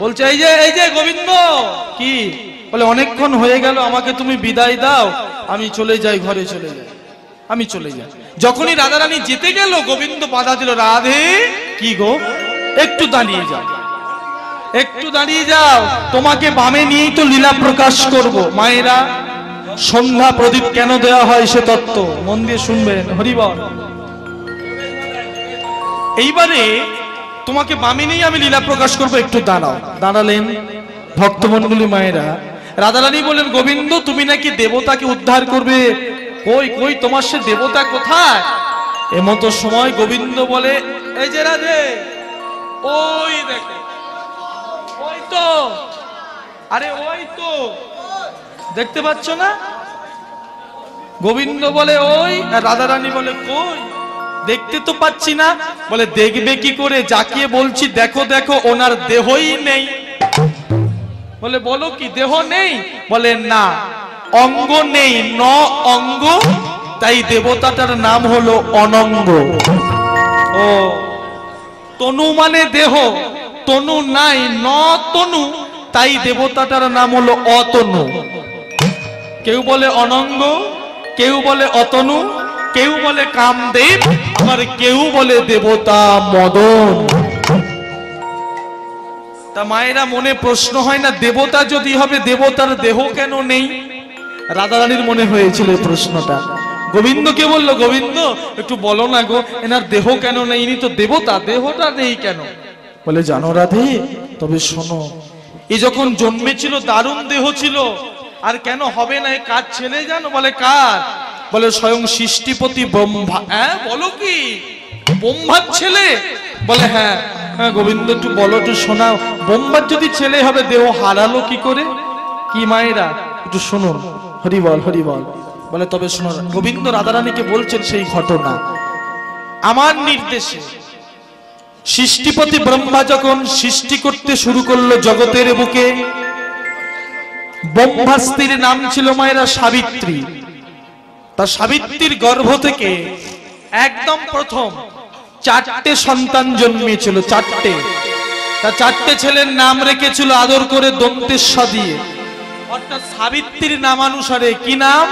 বলছে, এই যে এই যে গোবিন্দ! কি? বলে, অনেকক্ষণ হয়ে গেল, আমাকে তুমি বিদায় দাও। আমি চলে যাই, ঘরে চলে যাই। আমি চলে যাই। যখনই রাধারানী যেতে গেল, গোবিন্দ বাধা দিল, রাধে, কি গো? একটু দাঁড়িয়ে যাও। একটু দাঁড়িয়ে যাও। তোমাকে বামে নিয়েই তো লীলা প্রকাশ করব। মায়েরা, সন্ধ্যা প্রদীপ কেন দেওয়া হয় সে তত্ত্ব মন দিয়ে শুনবেন। হরিবল। এইবারে তোমাকে বামে নিয়ে আমি লীলা প্রকাশ করব, একটু দাঁড়াও। দাঁড়ালেন ভক্তমন্ডলী মায়েরা। রাধারানী বলেন গোবিন্দ, তুমি নাকি দেবতাকে উদ্ধার করবে? কই কই, তোমার সে দেবতা কোথায়? এমতো সময় গোবিন্দ বলে, এই যে রাধে, ওই দেখো, ওই তো, আরে ওই তো, দেখতে পাচ্ছ না? গোবিন্দ বলে, ওই রাধারানী বলে, কই? দেখতে তো পাচ্ছি না। বলে, দেখবে কি করে? যাকে বলছি, দেখো দেখো, ওনার দেহই নেই। বলে, বলো কি, দেহ নেই? বলে, না, অঙ্গ নেই, ন অঙ্গ। তাই দেবতাটার নাম হলো অনঙ্গ। ও, তনু মানে দেহ, তনু নাই, ন তনু, তাই দেবতাটার নাম হলো অতনু। কেউ বলে অনঙ্গ, কেউ বলে অতনু কেউ বলে কামদেব, আবার কেউ বলে দেবতা মদন। তা মায়েরা মনে প্রশ্ন হয় না, দেবতা যদি হবে, দেবতার দেহ কেন নেই? রাধারানীর মনে হয়েছিল প্রশ্নটা। গোবিন্দকে বলল, গোবিন্দ, একটু বলো না গো, এনার দেহ কেন নেই? ইনি তো দেবতা, দেহটা নেই কেন? বলে, জানো রাধে, তবে শোনো, এ যখন জন্মেছিল, দারুণ দেহ ছিল। আর কেন হবে না, এ কার ছেলে জানো? বলে, কার? বলে স্বয়ং সৃষ্টিপতি ব্রহ্মা হ্যাঁ বলো কি? ব্রহ্মার ছেলে? বলে হ্যাঁ হ্যাঁ গোবিন্দ, একটু বলো, একটু শোনাও। ব্রহ্মার যদি ছেলে হবে, দেহ হারালো কি করে? কি মায়েরা? একটু শুনুন। হরি বল হরি বল বলে তবে শুনুন গোবিন্দ রাধারানীকে বলছেন সেই ঘটনা। আমার নির্দেশে সৃষ্টিপতি ব্রহ্মা যখন সৃষ্টি করতে শুরু করল জগতের বুকে ব্রহ্মাস্তির নাম ছিল মায়েরা সাবিত্রী। তা সাবিত্রীর গর্ভ থেকে একদম প্রথম চারটে সন্তান জন্মেছিল চারটে। তা চারটে ছেলের নাম রেখেছিল আদর করে দন্তেশ্ব দিয়ে। অর্থাৎ সাবিত্রীর নামানুসারে কি নাম?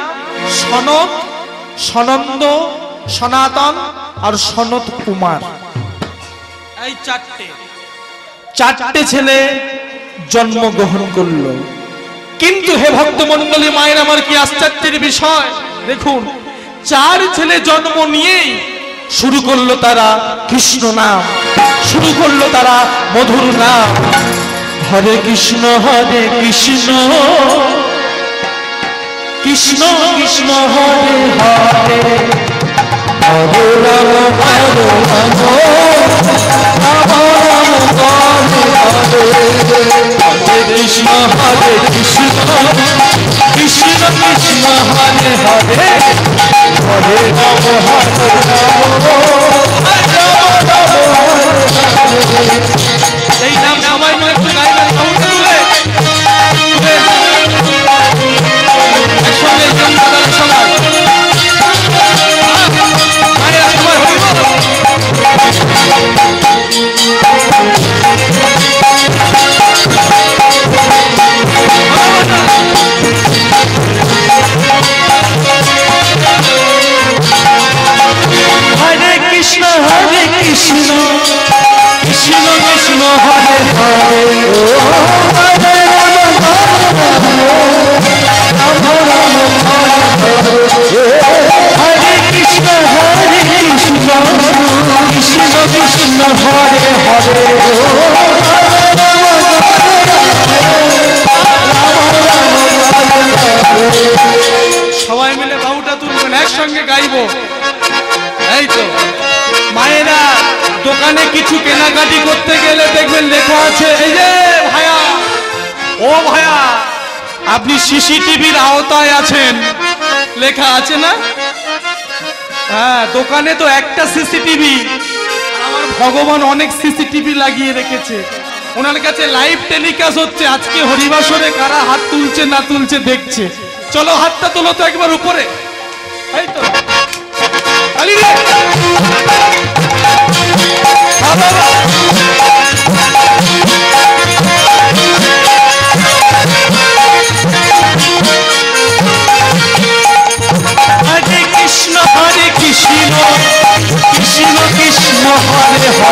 সনত সনন্দ, সনাতন আর সনত কুমার। এই চারটে। চারটে ছেলে জন্মগ্রহণ করল। কিন্তু হে ভক্ত মন্ডলী মায়ের, আমার কি আশ্চর্যের বিষয়? দেখুন, চার ছেলে জন্ম নিয়েই শুরু করল তারা কৃষ্ণ নাম, শুরু করল তারা মধুর নাম। হরে কৃষ্ণ হরে কৃষ্ণ কৃষ্ণ কৃষ্ণ, হরে হরে। হরে রাম হরে রাম। সিসিটিভির আওতায় আছেন। লেখা আছে না? হ্যাঁ দোকানে তো একটা সিসিটিভি। ভগবান অনেক সিসিটিভি লাগিয়ে রেখেছে। ওনার কাছে লাইভ টেলিকাস্ট হচ্ছে। আজকে হরিবাসরে কারা হাত তুলছে না তুলছে দেখছে। চলো হাতটা তোলো তো একবার উপরে। এই তো।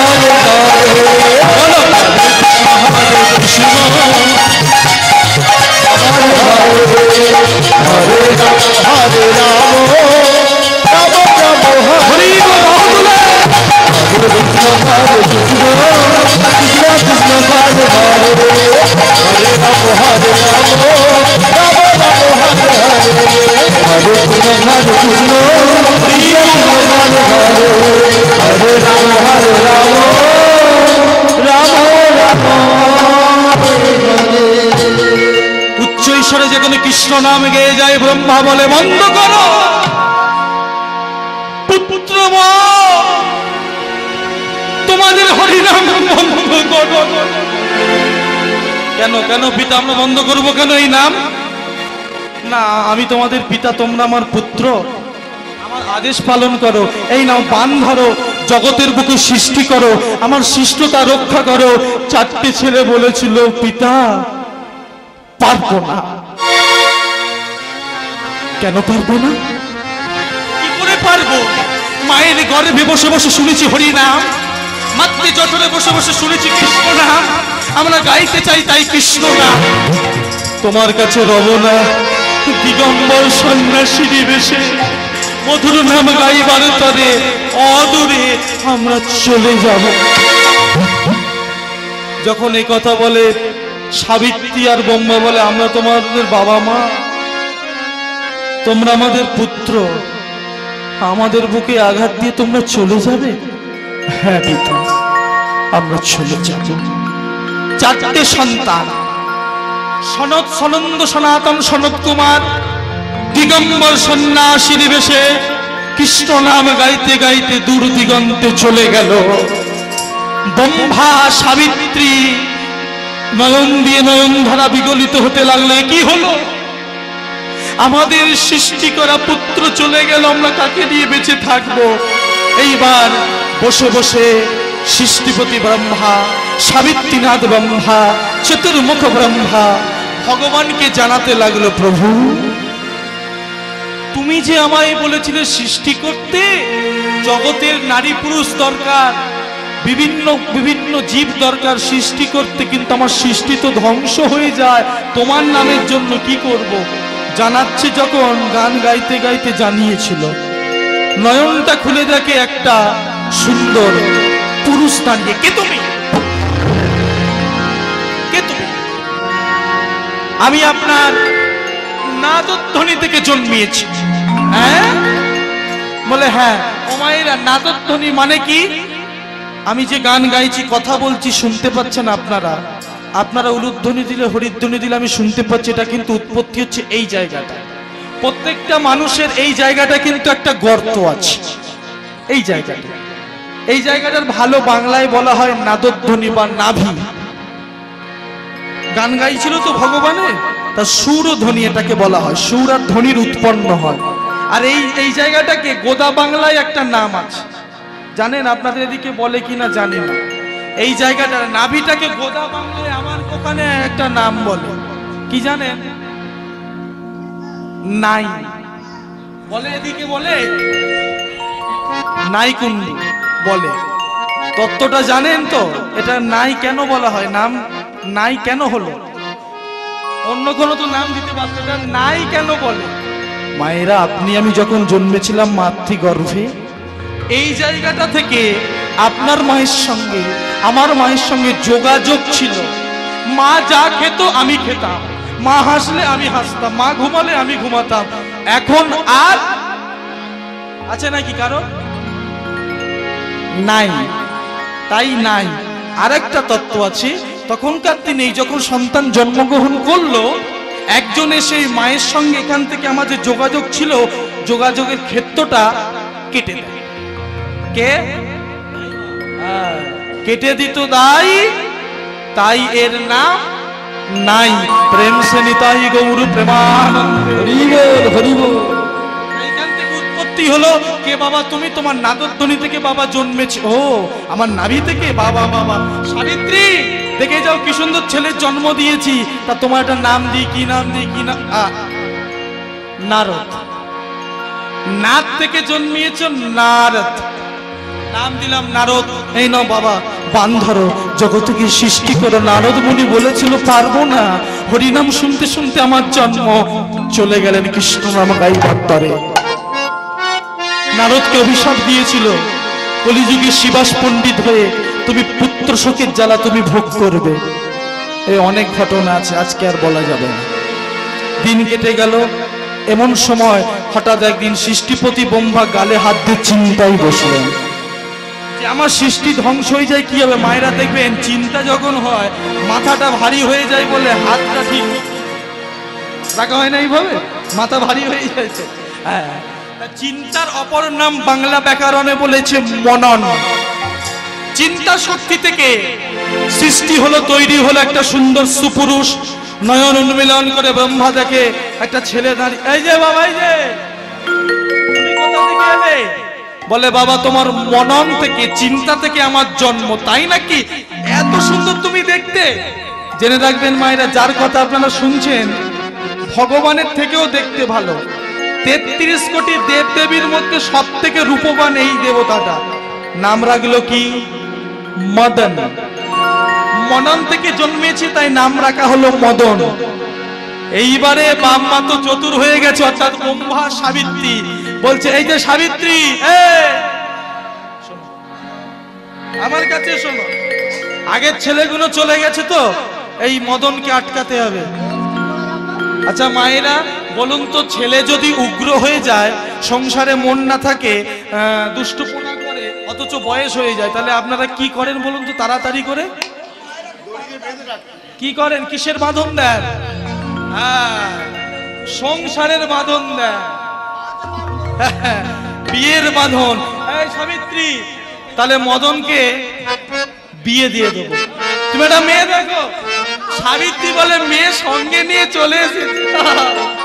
রাম রাম হরে হরে হরে কৃষ্ণ হরে কৃষ্ণ কৃষ্ণ কৃষ্ণ হরে হরে হরে রাম হরে রাম রাম রাম উচ্চ ঈশ্বরে যেখানে কৃষ্ণ নাম গেয়ে যায়, ব্রহ্মা বলে, বন্ধ করো। পুত্র তোমাদের হরিনাম বন্ধ করো। কেন কেন পিতা আমরা বন্ধ করব কেন এই নাম? না আমি তোমাদের পিতা তোমরা আমার পুত্র। আমার আদেশ পালন করো এই নাও বান ধরো জগতের বুকে সৃষ্টি করো আমার শিষ্টতা রক্ষা করো। চারটে ছেলে বলেছিল পিতা পারব না। কেন পারব না? কি করে পারব? মায়ের গর্ভে বসে বসে শুনেছি হরি নাম মাতৃ জঠরে বসে বসে শুনেছি কৃষ্ণ নাম আমরা গাইতে চাই তাই কৃষ্ণ নাম। তোমার কাছে রব না দিগম্বর সন্ন্যাসী বেশে মধুর নাম গাইবার তরে অদূরে আমরা চলে যাব। যখন এই কথা বলে সাবিত্রী আর ব্রহ্মা বলে, আমরা তোমাদের বাবা মা, তোমরা আমাদের পুত্র, আমাদের বুকে আঘাত দিয়ে তোমরা চলে যাবে? হ্যাঁ আমরা চলে যাব। চারটে সন্তান সনত সনন্দ সনাতন সনত কুমার, দিগম্বর সন্ন্যাসী বেশে কৃষ্ণ নাম গাইতে গাইতে দূর দিগন্তে চলে গেল। ব্রহ্মা সাবিত্রী, নয়ন দিয়ে নয়ন ধারা বিগলিত হতে লাগল কি হলো? আমাদের সৃষ্টি করা পুত্র চলে গেল, আমরা কাকে নিয়ে বেঁচে থাকব? এইবার বসে বসে সৃষ্টিপতি ব্রহ্মা, সাবিত্রীনাথ ব্রহ্মা, চতুর্মুখ ব্রহ্মা, ভগবানকে জানাতে লাগল, প্রভু, তুমি যে আমায় বলেছিলে সৃষ্টি করতে, জগতের নারী পুরুষ দরকার, বিভিন্ন বিভিন্ন জীব দরকার সৃষ্টি করতে, কিন্তু আমার সৃষ্টি তো ধ্বংস হয়ে যায়, তোমার নামের জন্য কি করব? জানাচ্ছে যখন, গান গাইতে গাইতে জানিয়েছিল। নয়নটা খুলে দেখে একটা সুন্দর পুরুষ দাঁড়িয়ে কে তুমি? কে তুমি? আমি আপনার নাদধ্বনি থেকে জন্মিয়েছি। হ্যাঁ? বলে হ্যাঁ ও মায়েরা নাদধ্বনি মানে কি? আমি যে গান গাইছি, কথা বলছি, শুনতে পাচ্ছেন আপনারা? আপনারা উলুধ্বনি দিলে, হরিধ্বনি দিলে আমি শুনতে পাচ্ছি, এটা কিন্তু উৎপত্তি হচ্ছে এই জায়গাটা। প্রত্যেকটা মানুষের এই জায়গাটা কিন্তু একটা গর্ত আছে। এই জায়গাটা। এই জায়গাটার ভালো বাংলায় বলা হয় নাদধ্বনি বা নাভি। গান গাইছিল তো ভগবানের তা সুর ও ধ্বনি এটাকে বলা হয়, সুর আর ধ্বনির উৎপন্ন হয়। আর এই এই জায়গাটাকে গোদা বাংলায় একটা নাম আছে। জানেন আপনাদের এদিকে বলে জানি না। এই জায়গাটার নাভিটাকে গোদা বাংলায় আমার ওখানে একটা নাম বলে। কি জানেন? নাই। বলে এদিকে বলে? নাই কুন্ডু বলে। তত্ত্বটা জানেন তো? এটা নাই কেন বলা হয়? নাম নাই কেন হলো? অন্য কোনো তো নাম দিতে পারতো, এটা নাই কেন বলে? মায়েরা, আপনি আমি যখন জন্মেছিলাম মাতৃগর্ভে, এই জায়গাটা থেকে আপনার মায়ের সঙ্গে, আমার মায়ের সঙ্গে যোগাযোগ ছিল। মা যা খেত, আমি খেতাম। মা হাসলে আমি হাসতাম, মা ঘুমালে আমি ঘুমাতাম। এখন আর আছে নাকি কারণ নাই। তাই নাই। আরেকটা তত্ত্ব আছে, তখনকার দিনে যখন সন্তান জন্মগ্রহণ করল, একজনে সেই মায়ের সঙ্গে এখান থেকে আমাদের যোগাযোগ ছিল, যোগাযোগের ক্ষেত্রটা কেটে দেয়। কে? কেটে দিত দাই, তাই এর নাম নাই। প্রেম সে নিতাই গৌর প্রেমানন্দ। হরিবল এইখান উৎপত্তি হলো। কে বাবা, তুমি তোমার নাদধ্বনি থেকে বাবা জন্মেছ। ও, আমার নাভি থেকে? বাবা বাবা। সাবিত্রী, দেখে যাও কি সুন্দর ছেলের জন্ম দিয়েছি। তা তোমার একটা নাম দিই, কি নাম দিই, কি নাম? নারদ। নাদ থেকে জন্মিয়েছ নারদ। নাম দিলাম নারদ। এই নাও বাবা, বান ধরো। জগতকে সৃষ্টি করো। নারদ মুনি বলেছিল, পারব না। হরিনাম শুনতে শুনতে আমার জন্ম। চলে গেলেন কৃষ্ণ নাম গাইবার তরে নারদকে অভিশাপ দিয়েছিল। কলিযুগে শিবাস পণ্ডিত হয়ে তুমি পুত্র শোকের জ্বালা তুমি ভোগ করবে। এই অনেক ঘটনা আছে, আজকে আর বলা যাবে না। দিন কেটে গেল, এমন সময় হঠাৎ একদিন সৃষ্টিপতি বোম্বা গালে হাত দিয়ে চিন্তায় বসলেন। যে আমার সৃষ্টি ধ্বংস হয়ে যায় কি হবে? মায়েরা দেখবেন চিন্তা যখন হয়, মাথাটা ভারী হয়ে যায় বলে হাতটা ঠিক। রাখা হয় না এইভাবে? মাথা ভারী হয়ে যাচ্ছে হ্যাঁ। চিন্তার অপর নাম বাংলা ব্যাকরণে বলেছে মনন। চিন্তা শক্তি থেকে সৃষ্টি হলো, তৈরি হলো একটা সুন্দর সুপুরুষ, নয়ন উন্মিলন করে ব্রহ্মা দেখে একটা ছেলে দাঁড়িয়ে এই যে বাবা, এই যে? বলে, বাবা, তোমার মনন থেকে, চিন্তা থেকে আমার জন্ম, তাই নাকি? এত সুন্দর তুমি দেখতে। জেনে রাখবেন মায়েরা, যার কথা আপনারা শুনছেন, ভগবানের থেকেও দেখতে ভালো। তেত্রিশ কোটি দেব দেবীর মধ্যে সব থেকে রূপবান এই দেবতাটা। নাম রাখল কি? মদন। মনন থেকে জন্মেছি, তাই নাম রাখা হলো মদন। এইবারে বাম্মা তো চতুর হয়ে গেছে, অর্থাৎ ব্রহ্মা সাবিত্রী। বলছে, এই যে সাবিত্রী। আমার কাছে শোনো, আগের ছেলেগুলো চলে গেছে তো, এই মদনকে আটকাতে হবে। আচ্ছা মায়েরা বলুন তো ছেলে যদি উগ্র হয়ে যায় সংসারে মন না থাকে দুষ্টুপনা করে অথচ বয়স হয়ে যায় তাহলে আপনারা কি করেন বলুন তো তাড়াতাড়ি করে? কি করেন? কিসের বাঁধন দেন? হ্যাঁ, সংসারের বাঁধন দেন। বিয়ের বাঁধন। সাবিত্রী তাহলে মদনকে বিয়ে দিয়ে দেবো। তুমি একটা মেয়ে দেখো। সাবিত্রী বলে মেয়ে সঙ্গে নিয়ে চলে এসেছে।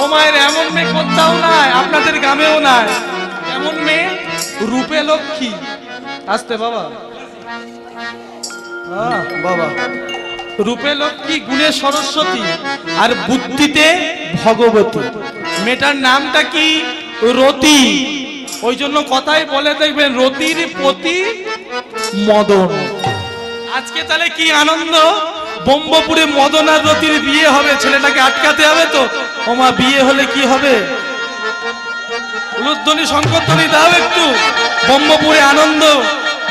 ও মায়ের এমন মেয়ে কোথাও নাই, আপনাদের গ্রামেও নাই। এমন মেয়ে রূপে লক্ষ্মী। আসতে বাবা। বাবা। রূপে লক্ষ্মী, গুণে সরস্বতী আর বুদ্ধিতে ভগবতী। মেয়েটার নামটা কি? রতি। ওই জন্য কথাই বলে দেখবেন, রতির প্রতি মদন। আজকে তাহলে কি আনন্দ? বম্বপুরে মদন আর রতির বিয়ে হবে, ছেলেটাকে আটকাতে হবে তো? ওমা, বিয়ে হলে কি হবে? উলুধ্বনি শঙ্করধ্বনি, দাও একটু। বম্বপুরে আনন্দ,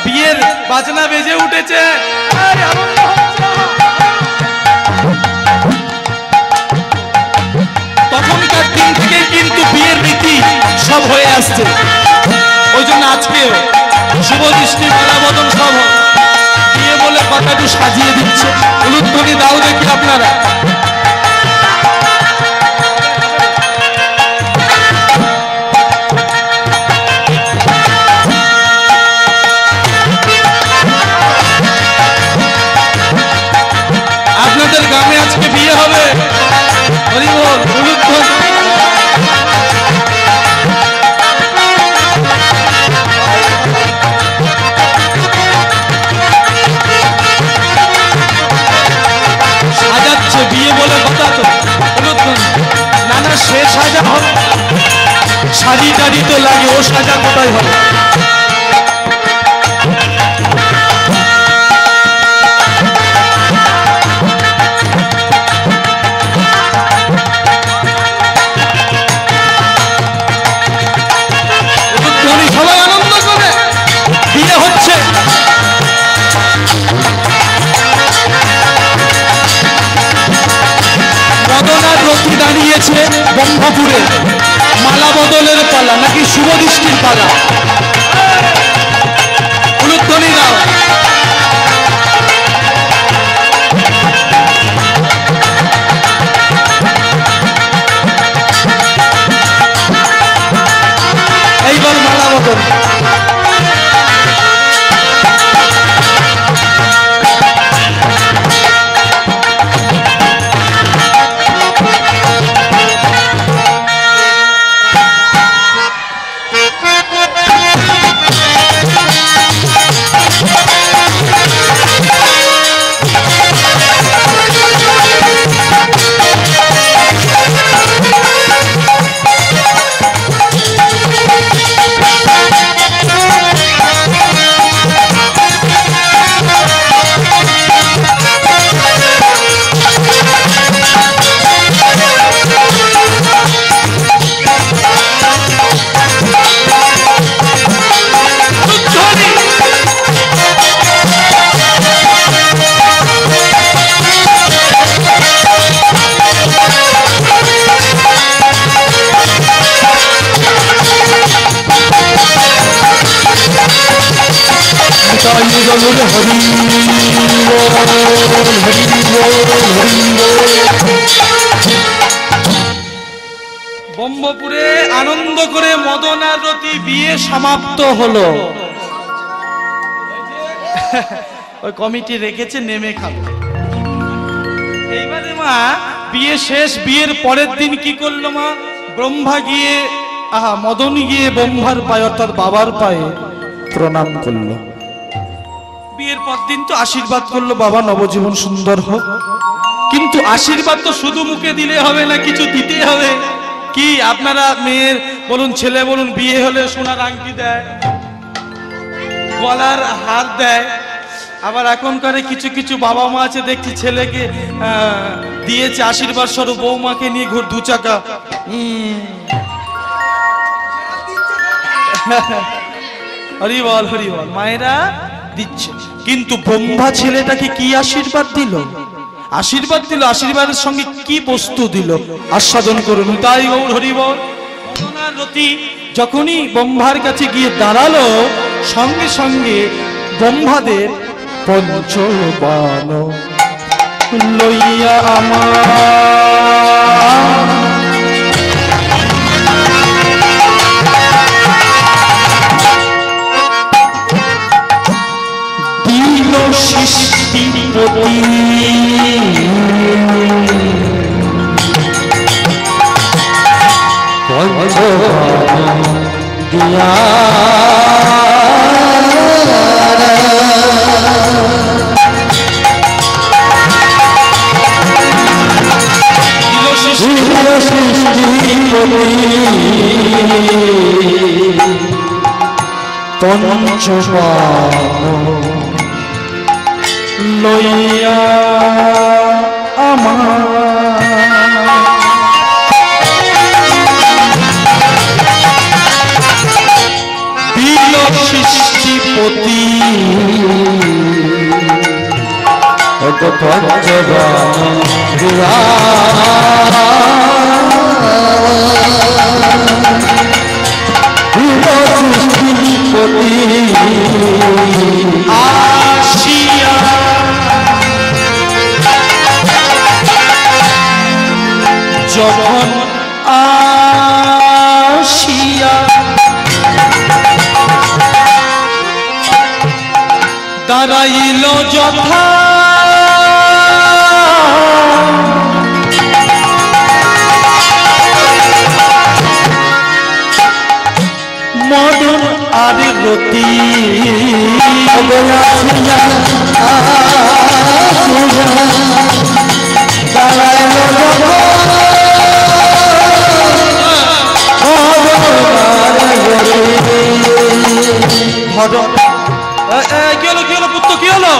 বিয়ের বাজনা বেজে উঠেছে। তখনকার দিন থেকে কিন্তু বিয়ের রীতি সব হয়ে আসছে। ওই জন্য আজকে শুভ দৃষ্টি, মেলা বদল সব একটু সাজিয়ে দিচ্ছে। উলুধ্বনি দাও দেখি আপনারা। আপনাদের গ্রামে আজকে বিয়ে হবে? হরি সাজি টাজি তো লাগে ও সাজা কোথায় হবে? দাঁড়িয়েছে। ব্রহ্মপুরে। মালা বদলের পালা নাকি শুভ দৃষ্টির পালা? ব্রহ্মপুরে আনন্দ করে মদনার রতি বিয়ে সমাপ্ত হলো। ওই কমিটি রেখেছে, নেমে খাবে। এইবারে মা, বিয়ে শেষ, বিয়ের পরের দিন কি করল মা? ব্রহ্মা গিয়ে, আহা, মদন গিয়ে ব্রহ্মার পায়ে, অর্থাৎ বাবার পায়ে প্রণাম করল। বিয়ের পর দিন তো আশীর্বাদ করল, বাবা নবজীবন সুন্দর হোক। কিন্তু আশীর্বাদ তো শুধু মুখে দিলে হবে না, কিছু দিতে হবে। কি, আপনারা মেয়ের, বলুন ছেলে, বলুন বিয়ে হলে সোনার আংটি দেয়, গলার হার দেয়। আবার এখনকার কিছু কিছু বাবা মা আছে, দেখছি ছেলেকে দিয়েছে আশীর্বাদ স্বরূপ, বৌমাকে নিয়ে ঘুর দু চাকা। হরি বল হরি বল। মায়েরা দিচ্ছে। কিন্তু ব্রহ্মা ছেলেটাকে কি আশীর্বাদ দিল? আশীর্বাদ দিল, আশীর্বাদের সঙ্গে কি বস্তু দিল? আস্বাদন করুন, তাই গৌর হরি রতি যখনই ব্রহ্মার কাছে গিয়ে দাঁড়াল, সঙ্গে সঙ্গে ব্রহ্মাদের পঞ্চবান লইয়া আমার সৃষ্টিপতি দিয়া দিল সৃষ্টি লইয়া আমার। দিল সৃষ্টিপতি। আসিয়া দাঁড়াইল যথা। মদন আর রতি ভজন এ, এ, কি হলো?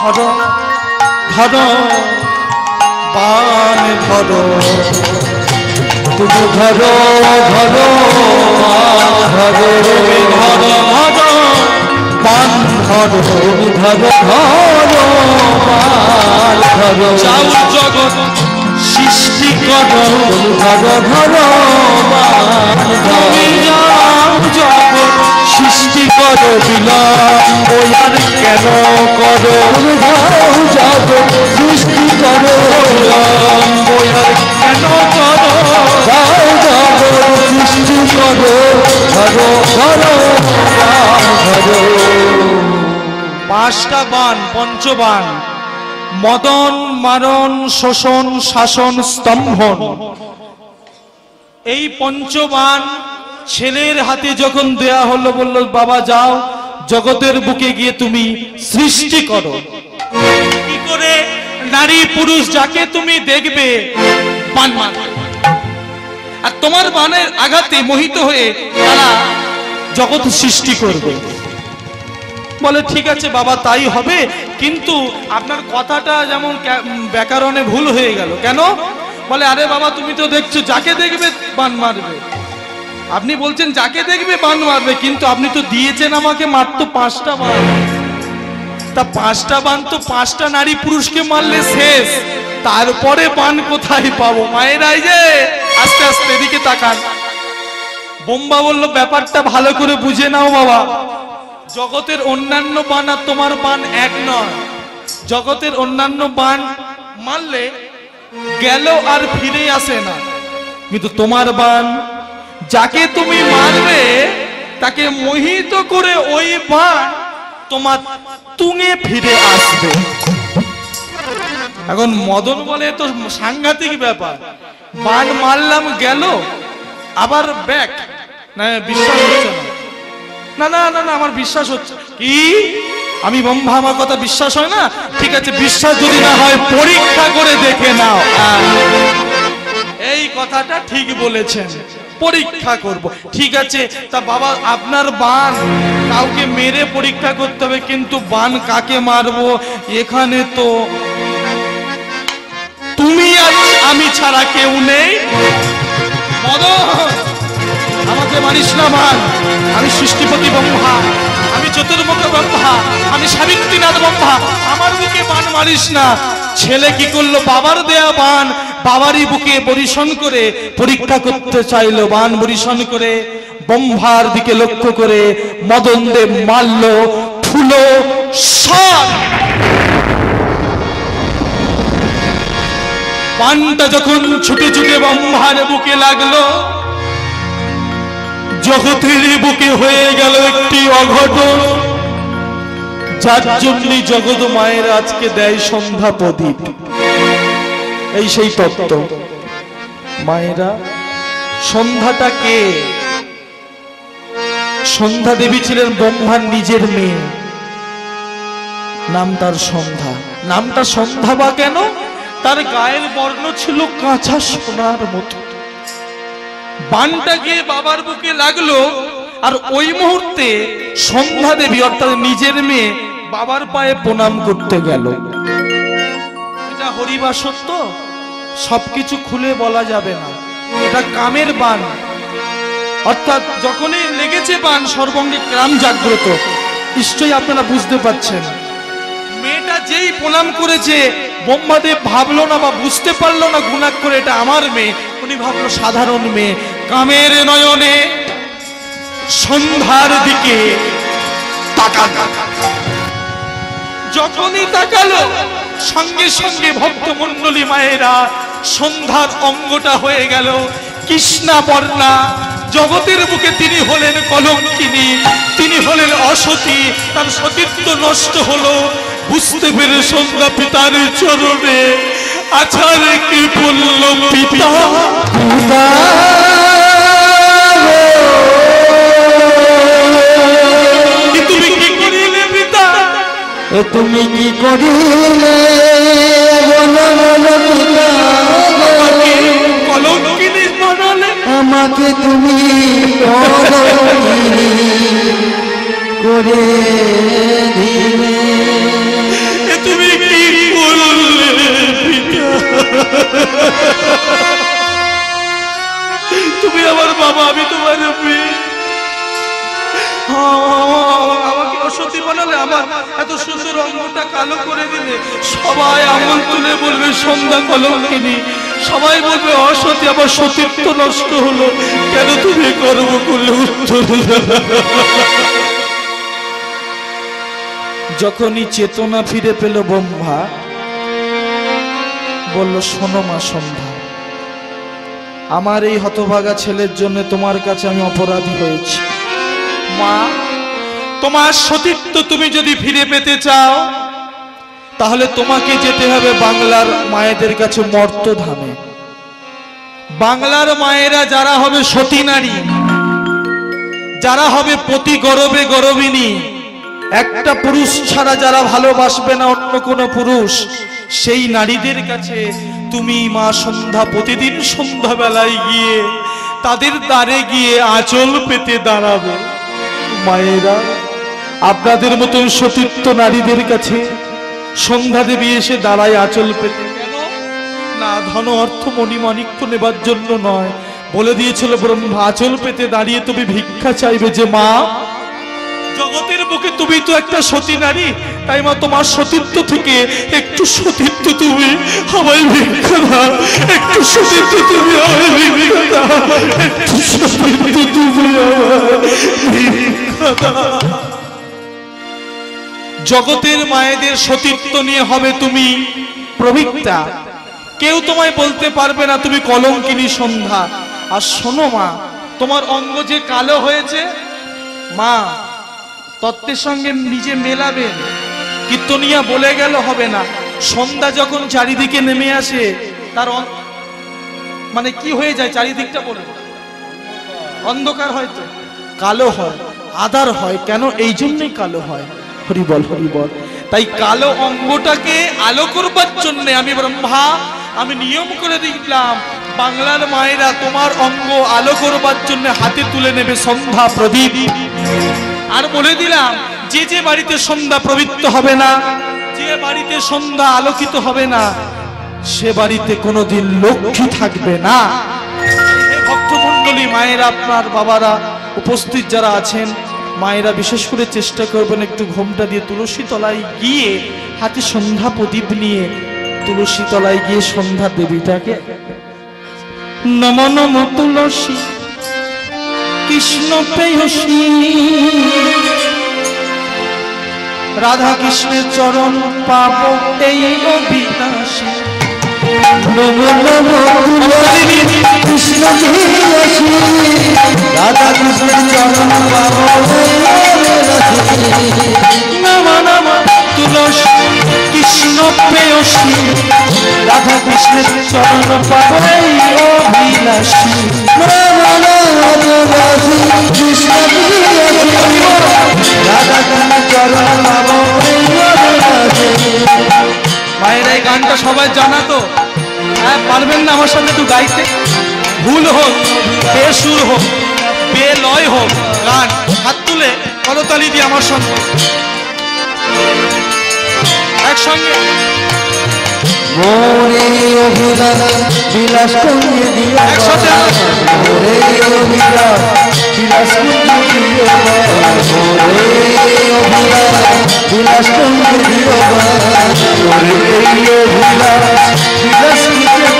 ভজন ভজন বান ভজন তুমি ধরো ধরো ধরো তুমি ধর ভজন পান ধরো তুমি ধরো ধরো। ধরো জগৎ সৃষ্টি কর। ধরো ধরো তুমি যাও সৃষ্টি করো কেন করো? ধরো সৃষ্টি করো। কেন করো? জগৎ সৃষ্টি করো। ধরো ধরো পান ধরো। পাঁচটা বান পঞ্চবান। মদন মারণ শোষণ শাসন স্তম্ভন। এই পঞ্চবান ছেলের হাতে যখন দেয়া হলো, বলল, বাবা, যাও, জগতের বুকে গিয়ে তুমি সৃষ্টি করো। কি করে নারী পুরুষ যাকে তুমি দেখবে আর তোমার বানের আঘাতে মোহিত হয়ে তারা জগৎ সৃষ্টি করবে। বলে, ঠিক আছে বাবা, তাই হবে, কিন্তু আপনার কথাটা যেমন ব্যাকরণে ভুল হয়ে গেল। কেন? বলে, আরে বাবা, তুমি তো দেখছ, যাকে দেখবে বান মারবে আপনি বলছেন, যাকে দেখবে বান মারবে। কিন্তু আপনি তো দিয়েছেন আমাকে মাত্র পাঁচটা বান। তা পাঁচটা বান তো পাঁচটা নারী পুরুষকে মারলে শেষ। তারপরে বান কোথায় পাবো? মায়ের আই যে। আস্তে আস্তে, এদিকে তাকান। বোম্বা বলল, ব্যাপারটা ভালো করে বুঝে নাও বাবা। জগতের অন্যান্য বান আর তোমার বান এক নয়। জগতের অন্যান্য বান মারলে গেল আর ফিরে আসে না। কিন্তু তোমার বান যাকে তুমি মারবে, তাকে মোহিত করে ওই বান তোমার তুঙে ফিরে আসবে। এখন মদন বলে তো সাংঘাতিক ব্যাপার। বান মারলাম গেল, আবার ব্যাক। না, বিশ্বাস হচ্ছে না। না না না আমার বিশ্বাস হচ্ছে কি? আমি ব্রহ্মা, আমার কথা বিশ্বাস হয় না? ঠিক আছে, বিশ্বাস যদি না হয়, পরীক্ষা করে দেখে নাও। এই কথাটা ঠিক বলেছেন। পরীক্ষা করব। ঠিক আছে? তা বাবা, আপনার বান কাউকে মেরে পরীক্ষা করতে হবে, কিন্তু বান কাকে মারবো? এখানে তো তুমি আর আমি ছাড়া কেউ নেই। আমাকে মানিস না মান আমি সৃষ্টিপতি ব্রহ্মা। চতুর্মুখ ব্রহ্মা আমি সাবিত্রীনাথ ব্রহ্মা আমার বুকে বান মারিস না। ছেলে কি করল? বাবার দেয়া বান, বাবারই বুকে পরিশন করে পরীক্ষা করতে চাইলো, বান পরিশন করে। ব্রহ্মার দিকে লক্ষ্য করে মদন দেব মারল ফুলো পানটা যখন ছুটে ছুটে ব্রহ্মার বুকে লাগল জগতের বুকে হয়ে গেল একটি অঘটন, যার জন্য জগৎ মায়ের আজকে দেয় সন্ধ্যা প্রদীপ। এই সেই তত্ত্ব। মায়েরা, সন্ধ্যাটা কে? সন্ধ্যা দেবী ছিলেন ব্রহ্মার নিজের মেয়ে। নাম তার সন্ধ্যা। নামটা সন্ধ্যা বা কেন? তার গায়ের বর্ণ ছিল কাঁচা সোনার মতো। বানটা গিয়ে বাবার বুকে লাগল, আর ওই মুহূর্তে সন্ধ্যা দেবী, অর্থাৎ নিজের মেয়ে, বাবার পায়ে প্রণাম করতে গেল। এটা হরিবা সত্য? সবকিছু খুলে বলা যাবে না। এটা কামের বান। অর্থাৎ যখনই লেগেছে বান, সর্বঙ্গে গ্রাম জাগ্রত। নিশ্চয়ই আপনারা বুঝতে পাচ্ছেন মেয়েটা যেই প্রণাম করেছে, ব্রহ্মাদেব ভাবলো না বা বুঝতে পারল না গুণাক করে এটা আমার মেয়ে। উনি ভাবলো সাধারণ মেয়ে। কামের নয়নে সন্ধ্যার দিকে তাকান। যখনই তাকালো, সঙ্গে সঙ্গে ভক্তমণ্ডলী মায়েরা সন্ধ্যার অঙ্গটা হয়ে গেল। কৃষ্ণা বর্ণা, জগতের বুকে তিনি হলেন কলঙ্কিনী, তিনি হলেন অসতী, তার সতীত্ব নষ্ট হলো, বুঝতে পেরে সন্ধ্যা পিতার চরণে। আছাড়ে কি বলল পিতা? তুমি কি করিলে পিতা? তুমি কি করিলে? আমাকে তুমি করে দিলে। তুমি আমার বাবা, আমি তোমার আমাকে অসতী বানালে আমার এত সুন্দর অঙ্গটা কালো করে দিলে। সবাই তুলে বলবে, সন্ধ্যা কলঙ্কিনী। সবাই বলবে, অসতী, আমার সতীত্ব নষ্ট হলো। কেন তুমি কর্ম করলে উত্তর? যখনই চেতনা ফিরে পেল ব্রহ্মা বলল, শোনো মা সন্ধ্যা, আমার এই হতভাগা ছেলের জন্য তোমার কাছে আমি অপরাধী হয়েছি। মা, তোমার সতীত্ব তুমি যদি ফিরে পেতে চাও, তাহলে তোমাকে যেতে হবে বাংলার মায়েদের কাছে মর্তধামে। বাংলার মায়েরা যারা হবে সতী নারী, যারা হবে প্রতি গরবে গরবিনী, একটা পুরুষ ছাড়া যারা ভালোবাসবে না অন্য কোনো পুরুষ সেই নারীদের কাছে তুমি মা সন্ধ্যা প্রতিদিন সন্ধ্যা বেলায় গিয়ে তাদের দ্বারে গিয়ে আঁচল পেতে দাঁড়াবে। মায়েরা, আপনাদের মতন সতীর্থ নারীদের কাছে সন্ধ্যা দেবী এসে দাঁড়ায় আঁচল পেতে। না, ধন অর্থ মণিমাণিক্য নেবার জন্য নয়। বলে দিয়েছিল ব্রহ্মা, আঁচল পেতে দাঁড়িয়ে তুমি ভিক্ষা চাইবে যে, মা, জগতের বুকে তুমি তো একটা সতী নারী তাই তোমার সতীত্ব থেকে একটু সতীত্ব তুমি আমায় ভিক্ষা দাও। একটু সতীত্ব তুমি আমায় ভিক্ষা দাও। একটু সতীত্ব তুমি জগতের মায়েদের সতীত্ব নিয়ে হবে তুমি প্রবীক্ষা কেউ তোমায় বলতে পারবে না, তুমি কলঙ্কিনী সন্ধ্যা। আর শোনো মা, তোমার অঙ্গ যে কালো হয়েছে, মা, তত্ত্বের সঙ্গে নিজে মেলাবেন। কীর্তনিয়া বলে গেল হবে না। সন্ধ্যা যখন চারিদিকে নেমে আসে, তার মানে কি হয়ে যায় চারিদিকটা বলে অন্ধকার হয়তো কালো হয় আদার হয়, কেন এই জন্যই কালো হয়? হরিবল হরিবল তাই কালো অঙ্গটাকে আলো করবার জন্য আমি ব্রহ্মা, আমি নিয়ম করে দিলাম বাংলার মায়েরা তোমার অঙ্গ আলো করবার জন্য হাতে তুলে নেবে সন্ধ্যা প্রদীপ। আর বলে দিলাম যে যে বাড়িতে সন্ধ্যা প্রবৃত্ত হবে না, যে বাড়িতে সন্ধ্যা আলোকিত হবে না, সে বাড়িতে কোনোদিন লক্ষ্মী থাকবে না। ভক্তমণ্ডলী, মায়েরা, আপনার বাবারা উপস্থিত যারা আছেন, মায়েরা বিশেষ করে চেষ্টা করবেন একটু ঘোমটা দিয়ে তুলসী তলায় গিয়ে হাতে সন্ধ্যা প্রদীপ নিয়ে তুলসী তলায় গিয়ে সন্ধ্যা দেবীটাকে নম নম তুলসী, কৃষ্ণ প্রেয়সী। রাধা কৃষ্ণের চরণ পাব এই অবিনাশী কৃষ্ণ রাধা কৃষ্ণের চরণ পাপ নম তুলসী কৃষ্ণ প্রেয়সী, রাধা কৃষ্ণের চরণ পাবাই অভিলাষী। কৃষ্ণ রাধা কৃষ্ণের চরণ মায়ের, এই গানটা সবাই জানা তো? হ্যাঁ পারবেন না আমার সাথে একটু গাইতে? ভুল হোক বেসুর হোক বেলয় হোক, গান হাত তুলে করতালি দিয়ে আমার সঙ্গে। একসঙ্গে। মোরে অভিলাষ বিলাস করিয়ে দিও একসাথে। মোরে অভিলাষ বিলাস করিয়ে দিও মোরে অভিলাষ বিলাস করিয়ে দিও মোরে অভিলাষ বিলাস করিয়ে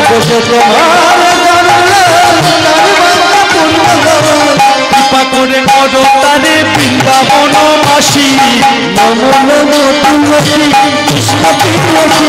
পূর্ণ তোমার কৃপা করে করো তারে বৃন্দাবন বাসী নম নম তুলসী কৃষ্ণ প্রিয়সী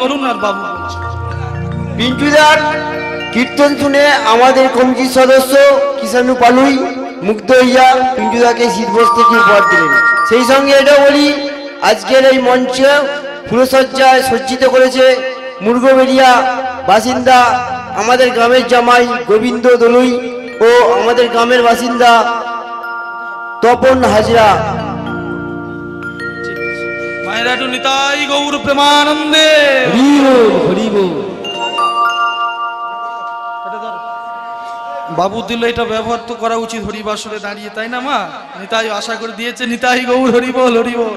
করুন আর বাবু। পিন্টুদার কীর্তন শুনে আমাদের কমিটির সদস্য কিষাণু পালুই মুগ্ধ হইয়া পিন্টুদাকে শীতবস থেকে উপহার দিলেন সেই সঙ্গে এটা বলি, আজকের এই মঞ্চ ফুলসজ্জায় সজ্জিত করেছে মুরগবেরিয়া বাসিন্দা আমাদের গ্রামের জামাই গোবিন্দ দলুই ও আমাদের গ্রামের বাসিন্দা তপন হাজরা মায়েরা একটু নিতাই গৌর প্রেমানন্দে বাবু দিল এটা ব্যবহার তো করা উচিত হরিবাসরে দাঁড়িয়ে তাই না মা নিতাই আশা করে দিয়েছে নিতাই গৌর হরি বল হরি বল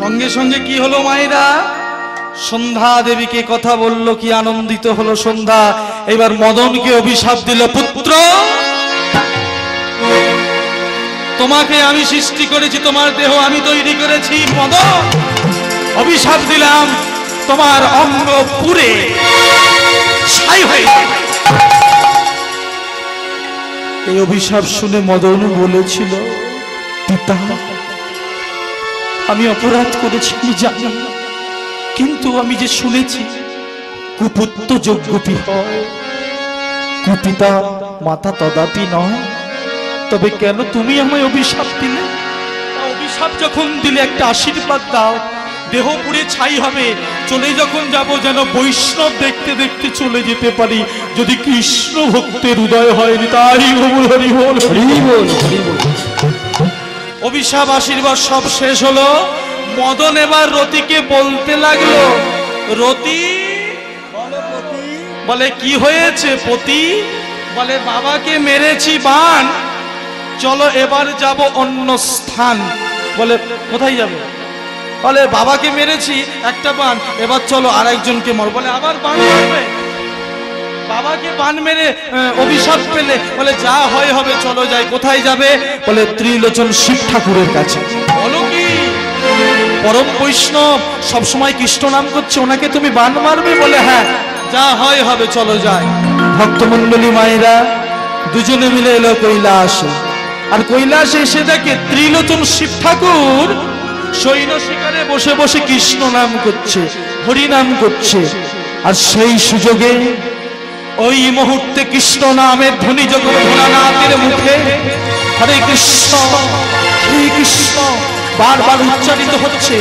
সঙ্গে সঙ্গে কি হলো মায়েরা সন্ধ্যা দেবীকে কথা বলল, কি আনন্দিত হলো সন্ধ্যা। এবার মদনকে অভিশাপ দিল, পুত্র, তোমাকে আমি সৃষ্টি করেছি, তোমার দেহ আমি তৈরি করেছি, মদন, অভিশাপ দিলাম, তোমার অঙ্গ পুরে ছাই হয়ে এই অভিশাপ শুনে মদন বলেছিল, পিতা, আমি অপরাধ করেছি জানি কিন্তু আমি যে শুনেছি কুপুত্র যোগ্যপি হয় কুপিতা মাতা তদাপি নয় তবে কেন তুমি আমায় অভিশাপ দিলে? অভিশাপ যখন দিলে একটা আশীর্বাদ দাও দেহ পুড়ে ছাই হবে। চলে যখন যাব যেন বৈষ্ণব দেখতে দেখতে চলে যেতে পারি। যদি কৃষ্ণ ভক্তের উদয় হয়নি তাই অভিশাপ আশীর্বাদ সব শেষ হলো। মদন এবার রতিকে বলতে লাগল রতি বলে কি হয়েছে পতি? বলে বাবাকে মেরেছি বান। চলো এবার যাব অন্য স্থান। বলে কোথায় যাবে? বলে বাবাকে মেরেছি একটা বান এবার চলো আরেকজনকে মর বলে আবার বান মারবে? বাবাকে বান মেরে অভিশাপ পেলে বলে যা হয় হবে চলো যাই কোথায় যাবে? বলে ত্রিলোচন শিব ঠাকুরের কাছে। বলো কি? পরম বৈষ্ণব সবসময় কৃষ্ণ নাম করছে, ওনাকে তুমি বান মারবে বলে হ্যাঁ যা হয় হবে, চলো যাই। ভক্তমন্ডলী মায়েরা, দুজনে মিলে এলো কৈলাস। আর কৈলাসে এসে দেখে ত্রিলোচন শিব ঠাকুর সৈন্য শিকারে বসে বসে কৃষ্ণ নাম করছে, হরি নাম করছে। আর সেই সুযোগে ওই মুহূর্তে কৃষ্ণ নামের ধ্বনি যখন ভোলানাথের মুখে, হরে কৃষ্ণ হরে কৃষ্ণ বারবার উচ্চারিত হচ্ছে।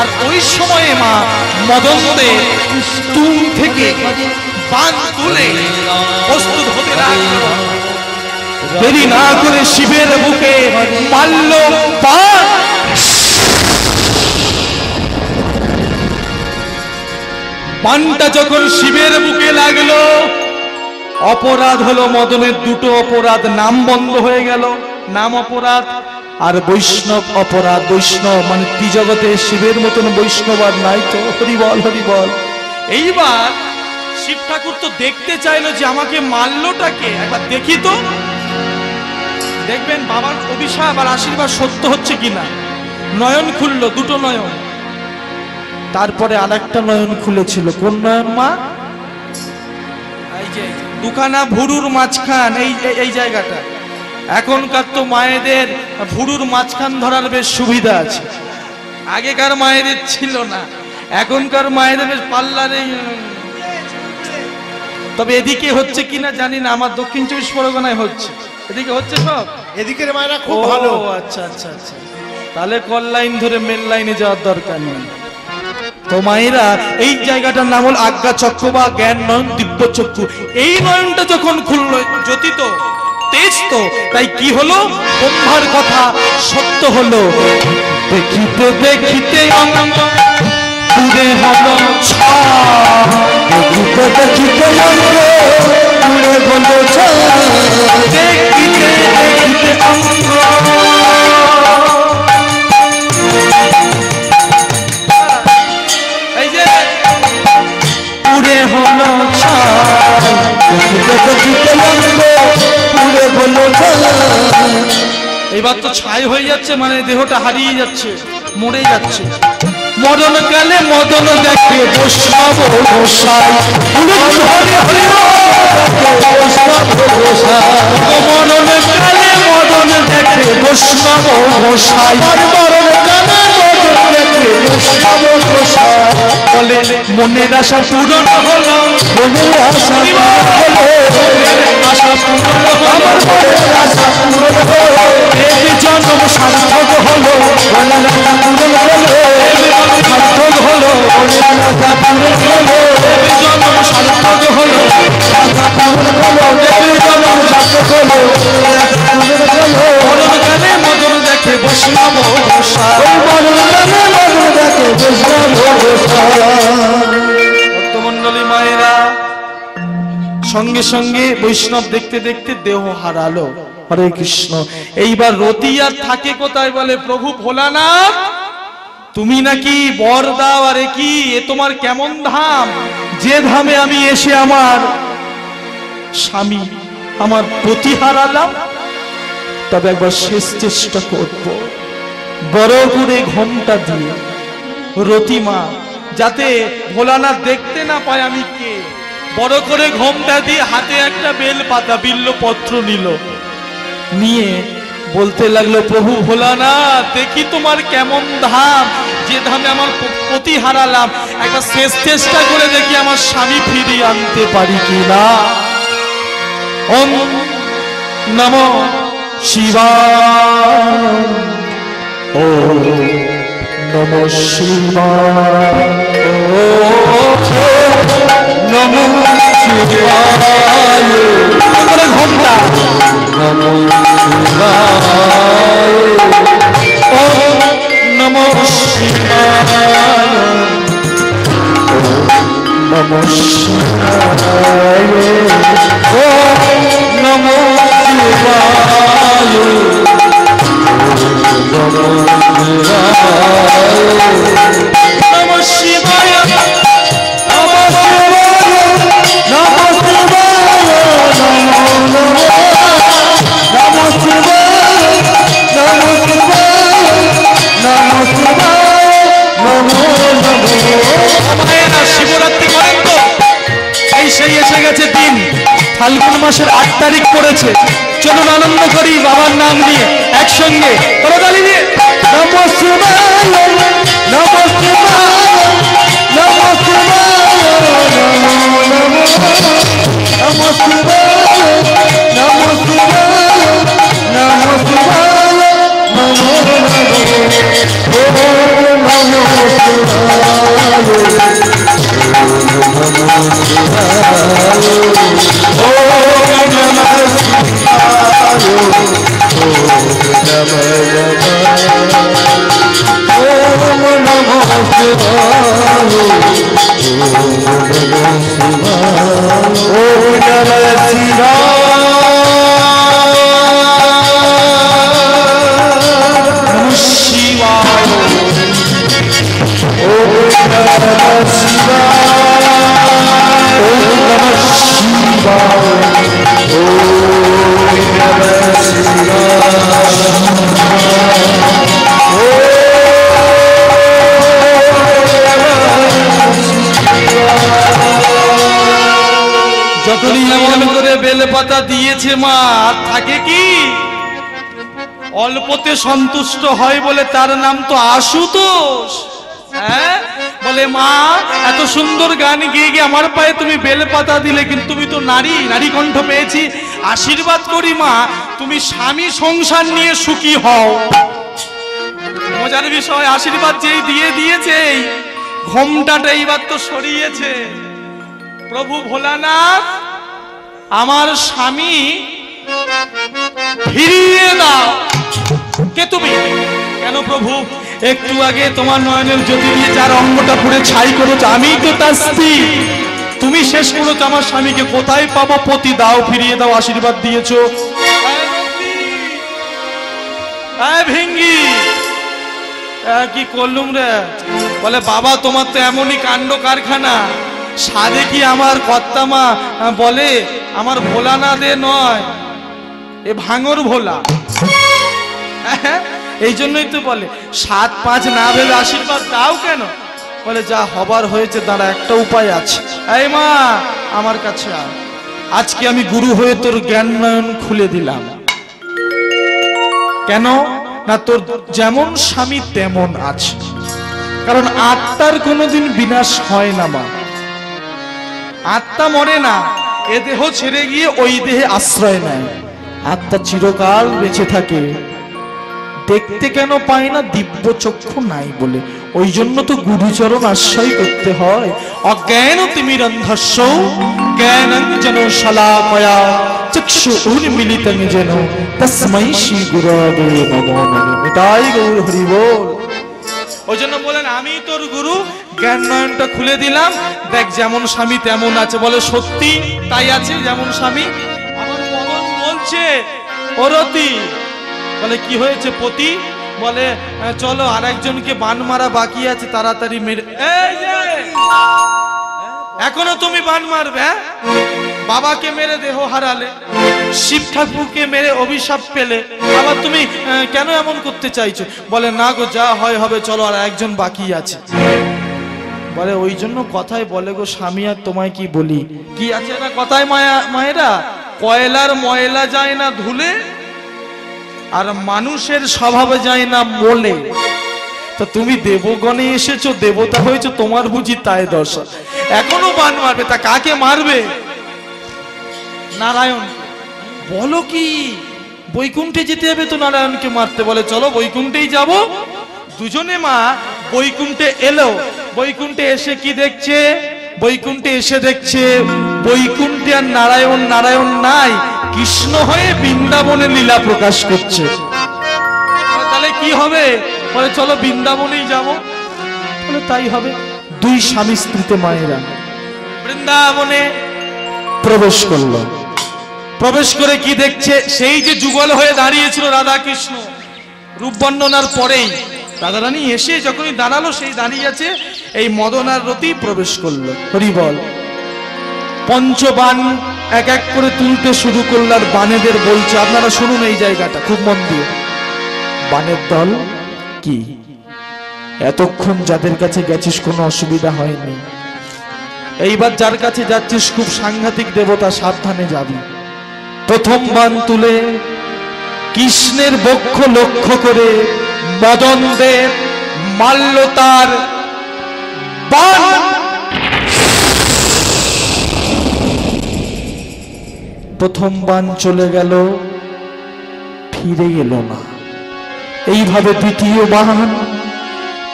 আর ওই সময়ে মা মদনদে তুম থেকে বান তুলে প্রস্তুত হতে দেরি না করে শিবের বুকে পারল পান। পানটা যখন শিবের বুকে লাগল, অপরাধ হলো মদনের দুটো অপরাধ। নাম বন্ধ হয়ে গেল। নাম অপরাধ আর বৈষ্ণব অপরাধ, বৈষ্ণব মানে ত্রিজগতে শিবের মতন বৈষ্ণব আর নাই তো? হরি বল হরি বল। এইবার শিব ঠাকুর তো দেখতে চাইলো যে আমাকে মারলোটাকে একবার দেখি তো। দেখবেন বাবার অভিশাপ আর আশীর্বাদ সত্য হচ্ছে কিনা? নয়ন খুললো, দুটো নয়ন। তারপরে আরেকটা নয়ন খুলেছিল। কোন নয়ন, মা? এই যে, দুখানা ভুরুর মাঝখান এই- এই জায়গাটা। এখনকার তো মায়েদের ভুরুর মাঝখান ধরার বেশ সুবিধা আছে। আগেকার মায়েদের ছিল না। এখনকার মায়েদের বেশ পাল্লারে তবে এদিকে হচ্ছে কিনা জানি না আমার দক্ষিণ চব্বিশ পরগনায় হচ্ছে। এদিকে হচ্ছে সব? এদিকের মায়েরা খুব ভালো। আচ্ছা আচ্ছা আচ্ছা। তাহলে কল লাইন ধরে মেন লাইনে যাওয়ার দরকার নেই। তো মায়েরা এই জায়গাটার নাম হল আজ্ঞা চক্র বা জ্ঞান নয়ন দিব্য চক্ষু এই নয়নটা যখন খুললো জ্যোতিত তেজ তো। তাই কি হলো? ব্রহ্মার কথা সত্য হলো। দেখিতে দেখিতে দূরে হলো। দেখিতে দেখিতে পুরে বলো দেখিতে দেখিতে এই হলো বলো এবার তো ছাই হয়ে যাচ্ছে মানে দেহটা হারিয়ে যাচ্ছে, মরে যাচ্ছে। মদন মদন দেখে বৈষ্ণব গোসাই। হরি হরি মদন কালে মদন দেখে মনের আশা পূরণ হলো। মনের আশা আমার মনের আশা পূরণ হলো এক জন্ম সার্থক হলো মনের আশা পূরণ হলো সার্থক হলো মনের বসলাম দেখে বসলাম বসা সঙ্গে সঙ্গে বৈষ্ণব দেখতে দেখতে দেহ হারালো। হরে কৃষ্ণ। এইবার রতি আর থাকে কোথায় বলে, প্রভু ভোলানাথ, তুমি নাকি বর দাও, আরে কি? এ তোমার কেমন ধাম? যে ধামে আমি এসে আমার স্বামী আমার পতি হারালাম, তবে একবার শেষ চেষ্টা করব। বড় করে ঘণ্টা দিয়ে। রতিমা, যাতে ভোলানাথ দেখতে না পায় আমি কে? বড় করে ঘোমটা দিয়ে হাতে একটা বেল পাতা বিল্ল পত্র নিল। নিয়ে বলতে লাগল, প্রভু ভোলানাথ, দেখি তোমার কেমন ধাম। যে ধামে আমার প- পতি হারালাম একটা শেষ চেষ্টা করে দেখি আমার স্বামী ফিরিয়ে আনতে পারি কিনা। ওম নম শিবায়। ও নম শিবায়। ও নম শিবায় ঘণ্টা ও নম শিবায় নম শিবায় ও নম শিবায় নম শিবায় ফাল্গুন মাসের আট তারিখ পড়েছে চলুন আনন্দ করি বাবার নাম নিয়ে একসঙ্গে করতালি দিয়ে নম নমো ও নমো ওম নমো শিবায় এমন করে বেলপাতা দিয়েছে মা থাকে কি? অল্পতে সন্তুষ্ট হয় বলে তার নাম তো আশুতোষ। হ্যাঁ? বলে, মা, এত সুন্দর গান গিয়ে গিয়ে আমার পায়ে তুমি বেলপাতা দিলে, কিন্তু তুমি তো নারী নারী কণ্ঠ পেয়েছি। আশীর্বাদ করি মা, তুমি স্বামী সংসার নিয়ে সুখী হও। মজার বিষয়, আশীর্বাদ যেই দিয়ে দিয়েছে ঘোমটাটা এইবার তো সরিয়েছে। প্রভু ভোলানাথ আমার স্বামী ফিরিয়ে দাও। কে তুমি? কেন প্রভু? একটু আগে তোমার নয়নের জ্যোতি দিয়ে যার অঙ্গটা পুড়ে ছাই করেছ। আমি তো তার স্ত্রী। তুমি শেষ করেছ আমার স্বামীকে। কোথায় পাবো? পতি দাও, ফিরিয়ে দাও, আশীর্বাদ দিয়েছ। এই কি করলুম রে? বলে, বাবা, তোমার তো এমনই কাণ্ড কারখানা। সাদে কি আমার কর্তামা বলে, আমার ভোলা না দে নয়, এ ভাঙর ভোলা। এই জন্যই তো বলে, সাত পাঁচ না ভেবে আশীর্বাদ দাও কেন? বলে, যা হবার হয়েছে, দাঁড়া, একটা উপায় আছে। এই মা, আমার কাছে আজকে আমি গুরু হয়ে তোর জ্ঞান নয়ন খুলে দিলাম। কেন? না, তোর যেমন স্বামী, তেমন আছে। কারণ আত্মার কোনোদিন বিনাশ হয় না মা। আত্মা মরে না, এ দেহ ছেড়ে গিয়ে ওই দেহে আশ্রয় নেয়। আত্মা চিরকাল বেঁচে থাকে। দেখতে কেন পায় না, দিব্য চক্ষু নাই বলে। ওই জন্য তো গুরুচরণ আশ্রয় করতে হয়। অজ্ঞান তিমিরন্ধস্য জ্ঞানঞ্জন শালাকয়া চক্ষু উন্মিলিতং যেন। তস্মৈ শ্রী গুরবে এটাই গৌর হরি বল। ওই জন্য বলেন, আমি তোর গুরু। জ্ঞান নয়নটা খুলে দিলাম। দেখ, যেমন স্বামী তেমন আছে। বলে, সত্যি তাই আছে যেমন স্বামী? আমার বলছে ওরতি বলে, কি হয়েছে পতি? বলে চলো আর একজনকে বান মারা বাকি আছে, তাড়াতাড়ি মেরে এখনও তুমি বান মারবে হ্যাঁ? বাবাকে মেরে দেহ হারালে, শিব ঠাকুরকে মেরে অভিশাপ পেলে, আবার তুমি কেন এমন করতে চাইছো? বলে, না গো, যা হয় হবে, চলো, আর একজন বাকি আছে। বলে, ওই জন্য কথায় বলে গো, স্বামী, আর তোমায় কি বলি? কি আছে না কথায়, মায়া, মায়েরা? কয়লার ময়লা যায় না ধুলে, আর মানুষের স্বভাবে যায় না মোলে। তা তুমি দেবগণে এসেছ, দেবতা হয়েছো, তোমার বুঝি তাই দর্শন এখনও বান মারবে, তা কাকে মারবে? নারায়ণ, বলো কি? বৈকুণ্ঠে যেতে হবে তো নারায়ণকে মারতে। বলে, চলো বৈকুণ্ঠেই যাব। দুজনে মা বৈকুণ্ঠে এলো। বৈকুণ্ঠে এসে কি দেখছে? বৈকুণ্ঠে এসে দেখছে, বৈকুণ্ঠে আর নারায়ণ নারায়ণ নাই। কৃষ্ণ হয়ে বৃন্দাবনে লীলা প্রকাশ করছে। তাহলে কি হবে? বলে, চলো বৃন্দাবনেই যাব। বলে, তাই হবে। দুই স্বামী স্ত্রীতে মায়েরা বৃন্দাবনে প্রবেশ করল। প্রবেশ করে কি দেখছে? সেই যে যুগল হয়ে দাঁড়িয়েছিল রাধা কৃষ্ণ রূপ বর্ণনার পরেই রাধারানী এসে যখনই দাঁড়াল, সেই দাঁড়িয়ে আছে এই মদনার রতি প্রবেশ করল। হরি বল। পঞ্চবান এক এক করে তুলতে শুরু করল আর বানেদের বলছে, আপনারা শুনুন এই জায়গাটা, খুব মন দিয়ে। বানের দল কি? এতক্ষণ যাদের কাছে গেছিস কোনো অসুবিধা হয়নি। এইবার যার কাছে যাচ্ছিস, খুব সাংঘাতিক দেবতা, সাবধানে যাবি। প্রথম বান তুলে কৃষ্ণের বক্ষ লক্ষ্য করে মদন দেব মাল্য তার প্রথম বান চলে গেল, ফিরে গেল না। এইভাবে দ্বিতীয় বান,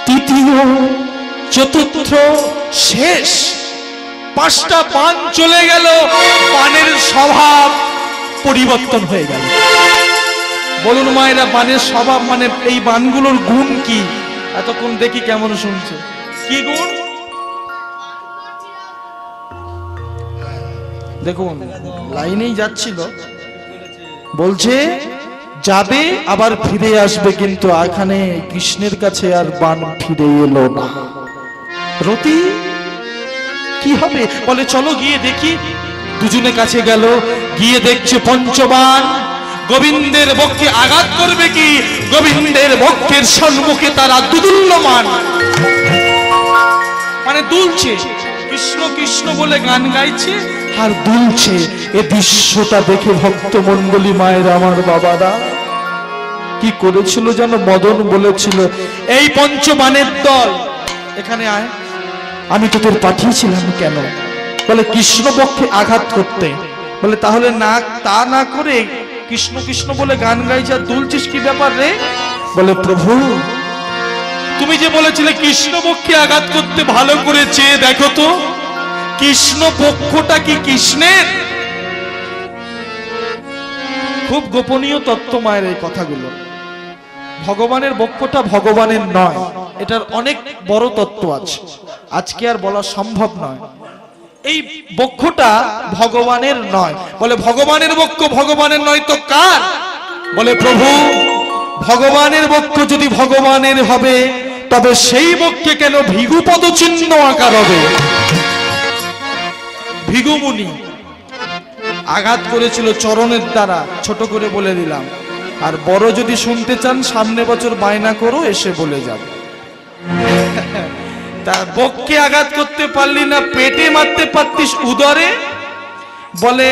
তৃতীয়, চতুর্থ, শেষ, পাঁচটা পান চলে গেল পানের স্বভাব পরিবর্তন হয়ে গেল। বলুন মায়েরা, বানের স্বভাব মানে এই বানগুলোর গুণ কি? এতক্ষণ দেখি কেমন শুনছে। কি গুণ? দেখুন, লাইনেই যাচ্ছিল। বলছে, যাবে, আবার ফিরে আসবে, কিন্তু এখানে কৃষ্ণের কাছে আর বান ফিরে এলো না। রতি, কি হবে? বলে চলো গিয়ে দেখি। দুজনে কাছে গেল, গিয়ে দেখছে পঞ্চবান। গোবিন্দের বক্ষে আঘাত করবে কি? গোবিন্দের বক্ষের সম্মুখে তারা দুদুল্যমান। মানে দুলছে। কৃষ্ণ কৃষ্ণ বলে গান গাইছে আর দুলছে। এ দৃশ্যটা দেখে ভক্ত মন্ডলী মায়ের, আমার বাবারা, কি করেছিল যেন মদন বলেছিল, এই পঞ্চবানের দল, এখানে আয়। আমি তোদের পাঠিয়েছিলাম কেন? বলে কৃষ্ণপক্ষে আঘাত করতে। বলে তাহলে না, তা না করে কৃষ্ণ কৃষ্ণ বলে গান গাইছে আর দুলছিস কি ব্যাপার রে? বলে, প্রভু, তুমি যে বলেছিলে কৃষ্ণপক্ষে আঘাত করতে ভালো করে চেয়ে দেখো তো কৃষ্ণ পক্ষটা কি কৃষ্ণের? খুব গোপনীয় তত্ত্ব মায়ের এই কথাগুলো। ভগবানের বক্ষটা ভগবানের নয়, এটার অনেক বড় তত্ত্ব আছে। আজকে আর বলা সম্ভব নয়। এই বক্ষটা ভগবানের নয়। বলে, ভগবানের বক্ষ ভগবানের নয় তো কার? বলে, প্রভু, ভগবানের বক্ষ যদি ভগবানের হবে, তবে সেই বক্ষে কেন ভিগুপদ চিহ্ন আকার হবে ভিগুমুনি আঘাত করেছিল চরণের দ্বারা, ছোট করে বলে দিলাম। আর বড় যদি শুনতে চান, সামনে বছর বায়না করো, এসে বলে যাবে। তা বককে আঘাত করতে পারলি না, পেটে মারতে পারতিস উদরে? বলে,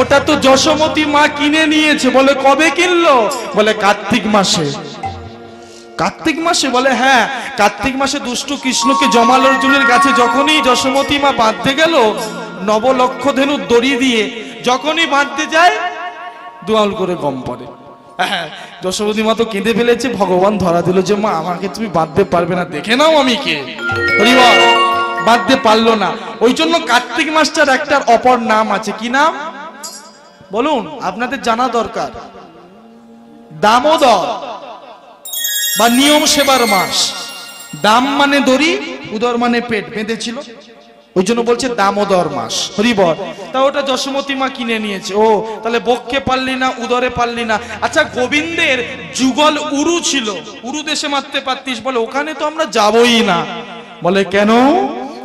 ওটা তো যশোমতী মা কিনে নিয়েছে। বলে, কবে কিনলো? বলে, কার্তিক মাসে। কার্তিক মাসে? বলে হ্যাঁ কার্তিক মাসে দুষ্টু কৃষ্ণকে জমাল অর্জুনের কাছে যখনই যশোমতী মা বাঁধতে গেল নবলক্ষ ধেনু দড়ি দিয়ে, যখনই বাঁধতে যায়, দুয়াল করে গম পড়ে। যশোমতী মা তো কেঁদে ফেলেছে, ভগবান ধরা দিল যে, মা, আমাকে তুমি বাঁধতে পারবে না, দেখে নাও আমি কে। বাঁধতে পারল না। ওই জন্য কার্তিক মাসটার একটা অপর নাম আছে। কি নাম? বলুন, আপনাদের জানা দরকার। দামোদর বা নিয়ম সেবার মাস। দাম মানে দড়ি, উদর মানে পেট, বেঁধেছিল। ওই জন্য বলছে দামোদর মাস। হরিবর। তা ওটা যশোমতী মা কিনে নিয়েছে। ও, তাহলে বক্ষে পারলি না, উদরে পারলি না। আচ্ছা গোবিন্দের যুগল উরু ছিল। উরু দেশে মারতে পারতিস। বলে, ওখানে তো আমরা যাবই না। বলে, কেন?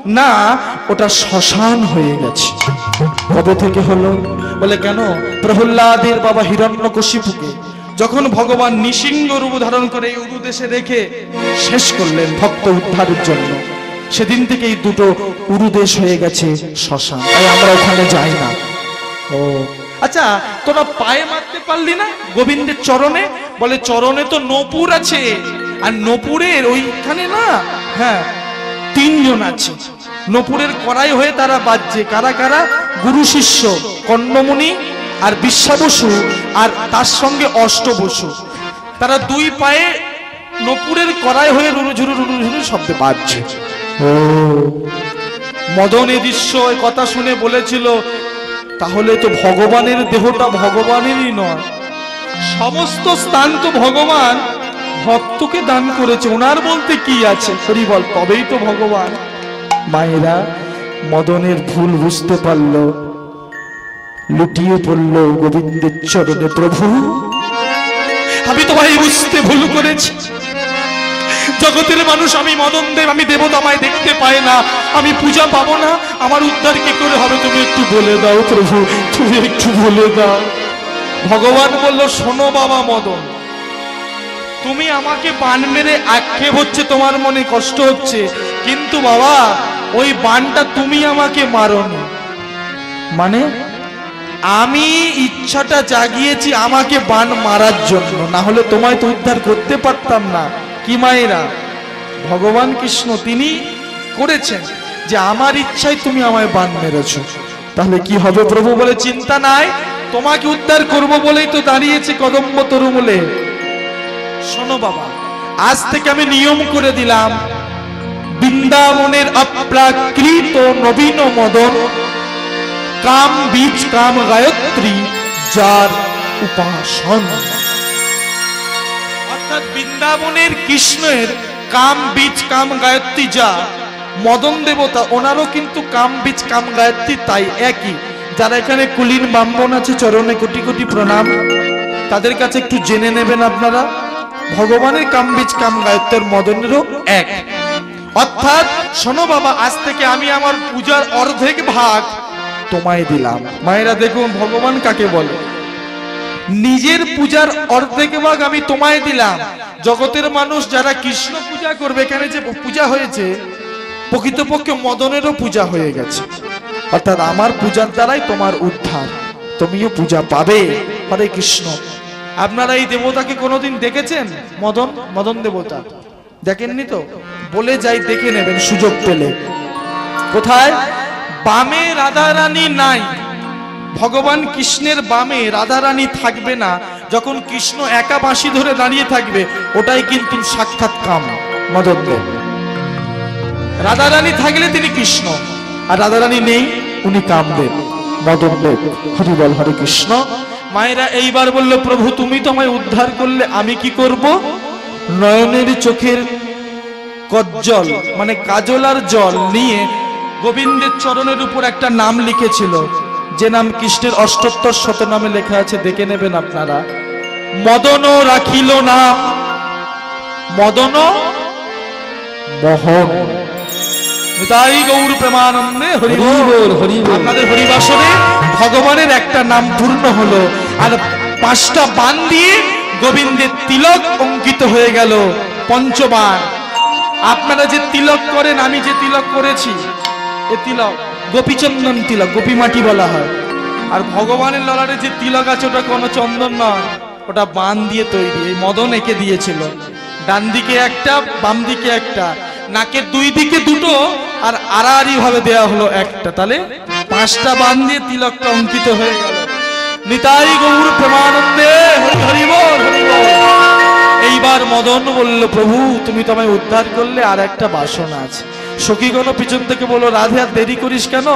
না, ওটা শ্মশান হয়ে গেছে। কবে থেকে হলো? বলে, কেন? প্রহ্লাদের বাবা হিরণ্যকশিপুকে যখন ভগবান নিসিংহ রূপ ধারণ করে এই উরু দেশে রেখে শেষ করলেন ভক্ত উদ্ধারের জন্য। সেদিন থেকে এই দুটো উরুদেশ হয়ে গেছে শ্মশান। তাই আমরা ওখানে যাই না। ও। আচ্ছা তোরা পায়ে মারতে পারলি না? গোবিন্দের চরণে? বলে, চরণে তো নপুর আছে। আর নপুরের ওইখানে না হ্যাঁ তিনজন আছে। নপুরের কড়াই হয়ে তারা বাজছে। কারা কারা? গুরু শিষ্য কর্ণমণি আর বিশ্বাবসু আর তার সঙ্গে অষ্টবসু। তারা দুই পায়ে নপুরের কড়াই হয়ে রুরু ঝুরু রুরু ঝুরু শব্দে বাজছে। মদন দৃশ্য এই কথা শুনে বলেছিল, তাহলে তো ভগবানের দেহটা ভগবানেরই নয়। সমস্ত স্থান তো ভগবান। ভক্তকে দান করেছে। ওনার বলতে কি আছে? হরি বল, তবেই তো ভগবান। মায়েরা, মদনের ভুল বুঝতে পারল। লুটিয়ে পড়ল গোবিন্দের চরণে, প্রভু, আমি তোমায় বুঝতে ভুল করেছি। জগতের মানুষ, আমি মদন দেব, আমি দেবতামায় দেখতে পাই না। আমি পূজা পাবো না। আমার উদ্ধার কি করে হবে, তুমি একটু বলে দাও প্রভু, তুমি একটু বলে দাও। ভগবান বলল, শোনো বাবা মদন, তুমি আমাকে বান মেরে আক্ষেপ হচ্ছে, তোমার মনে কষ্ট হচ্ছে। কিন্তু বাবা, ওই বানটা তুমি আমাকে মারনি। মানে আমি ইচ্ছাটা জাগিয়েছি আমাকে বান মারার জন্য। না হলে তোমায় তো উদ্ধার করতে পারতাম না। কি মায়েরা? ভগবান কৃষ্ণ তিনি করেছেন যে আমার ইচ্ছায় তুমি আমায় বান মেরেছ। তাহলে কি হবে প্রভু বলে চিন্তা নাই? তোমাকে উদ্ধার করব বলেই তো দাঁড়িয়েছে কদম্ব তরুমূলে। শোনো বাবা, আজ থেকে আমি নিয়ম করে দিলাম। বৃন্দাবনের অপ্রাকৃত নবীন মদন, কাম বীজ, কাম গায়ত্রী, যার উপাসন। অর্থাৎ বৃন্দাবনের কৃষ্ণের কাম বীজ কাম গায়ত্রী যা মদন দেবতা, ওনারও কিন্তু কাম বীজ কাম গায়ত্রী তাই একই। যারা এখানে কুলীন ব্রাহ্মণ আছে, চরণে কোটি কোটি প্রণাম। তাদের কাছে একটু জেনে নেবেন আপনারা, ভগবানের কাম বীজ কাম গায়ত্রের মদনেরও এক। অর্থাৎ, শোনো বাবা, আজ থেকে আমি আমার পূজার অর্ধেক ভাগ তোমায় দিলাম। মায়েরা দেখুন, ভগবান কাকে বলে? নিজের পূজার অর্ধেক ভাগ আমি তোমায় দিলাম। জগতের মানুষ যারা কৃষ্ণ পূজা করবে এখানে যে পূজা হয়েছে? প্রকৃতপক্ষে মদনেরও পূজা হয়ে গেছে। অর্থাৎ আমার পূজার দ্বারাই তোমার উদ্ধার। তুমিও পূজা পাবে। হরে কৃষ্ণ। আপনারা এই দেবতাকে কোনোদিন দেখেছেন? মদন? মদন দেবতা। দেখেননি তো? বলে যাই, দেখে নেবেন, সুযোগ পেলে। কোথায়? বামে রাধা রানী নাই। ভগবান কৃষ্ণের বামে রাধারানী থাকবে না, যখন কৃষ্ণ একা বাঁশি ধরে দাঁড়িয়ে থাকবে, ওটাই কিন্তু সাক্ষাৎ কাম দেব রাধারানী থাকলে তিনি কৃষ্ণ, আর রাধারানী নেই, উনি কামদেব হরি বল, হরে কৃষ্ণ। মায়েরা এইবার বলল, প্রভু, তুমি তো আমায় উদ্ধার করলে আমি কি করব? নয়নের চোখের কজ্জল মানে কাজলার জল নিয়ে গোবিন্দের চরণের উপর একটা নাম লিখেছিল যে নাম কৃষ্ণের অষ্টোত্তর শত নামে লেখা আছে দেখে নেবেন আপনারা। মদন রাখিল নাম মদন মোহন তাই গৌর প্রেমানন্দে। আপনাদের হরিবাসনে ভগবানের একটা নাম পূর্ণ হলো। আর পাঁচটা বান দিয়ে গোবিন্দের তিলক অঙ্কিত হয়ে গেল পঞ্চবান আপনারা যে তিলক করেন আমি যে তিলক করেছি এ তিলক গোপীচন্দন তিলক গোপী মাটি বলা হয়। আর ভগবানের ললারে যে তিলক আছে, ওটা কোনো চন্দন নয়। ওটা বান দিয়ে তৈরি, এই মদন এঁকে দিয়েছিল। ডান দিকে একটা, বাম দিকে একটা, নাকের দুই দিকে দুটো, আর আড়াআড়ি ভাবে দেয়া হলো একটা। তাহলে পাঁচটা বান দিয়ে তিলকটা অঙ্কিত হয়ে গেল। নিতাই গৌর প্রেমানন্দে এইবার মদন বলল, প্রভু, তুমি তো আমায় উদ্ধার করলে আর একটা বাসনা আছে। সখীগণ পিছন থেকে বলল রাধে আর দেরি করিস কেন?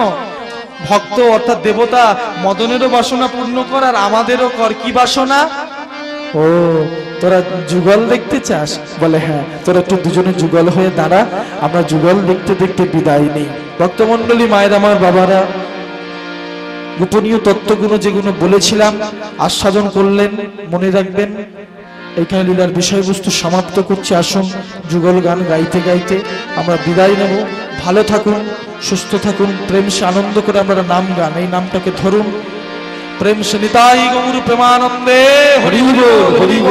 ভক্ত অর্থাৎ দেবতা মদনেরও বাসনা পূর্ণ কর আর আমাদেরও কর। কি বাসনা? ও তোরা যুগল দেখতে চাস? বলে হ্যাঁ তোরা একটু দুজনে যুগল হয়ে দাঁড়া আমরা যুগল দেখতে দেখতে বিদায় নেই। ভক্তমন্ডলী মায়ের আমার বাবারা গোপনীয় তত্ত্বগুলো যেগুলো বলেছিলাম আস্বাদন করলেন মনে রাখবেন। এইখানে লীলার বিষয়বস্তু সমাপ্ত করছি। আসুন যুগল গান গাইতে গাইতে আমরা বিদায় নেব। ভালো থাকুন, সুস্থ থাকুন, প্রেম সে আনন্দ করে আমরা নাম গান। এই নামটাকে ধরুন। প্রেম সে নিতাই গৌর প্রেমানন্দে। হরিব হরিব